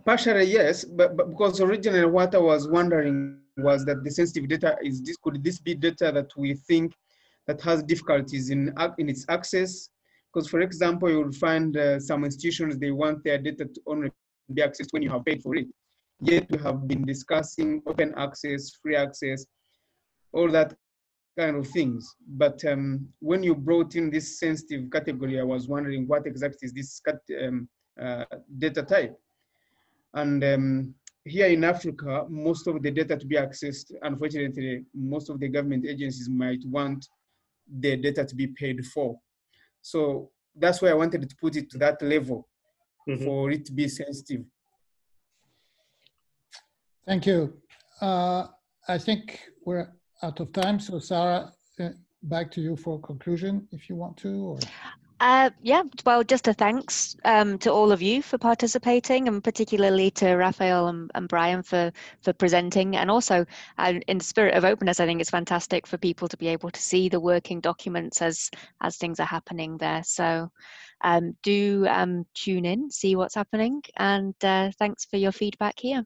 Partially, yes, but, but because originally what I was wondering was that the sensitive data is this could this be data that we think that has difficulties in in its access because for example you will find uh, some institutions they want their data to only be accessed when you have paid for it yet we have been discussing open access free access all that kind of things but um, when you brought in this sensitive category i was wondering what exactly is this um, uh, data type and um, here in Africa, most of the data to be accessed, unfortunately, most of the government agencies might want the data to be paid for. So that's why I wanted to put it to that level mm -hmm. for it to be sensitive. Thank you. Uh, I think we're out of time. So Sarah, uh, back to you for conclusion if you want to. Or... Uh, yeah, well, just a thanks um, to all of you for participating, and particularly to Raphael and, and Brian for for presenting. And also, uh, in the spirit of openness, I think it's fantastic for people to be able to see the working documents as as things are happening there. So, um, do um, tune in, see what's happening, and uh, thanks for your feedback here.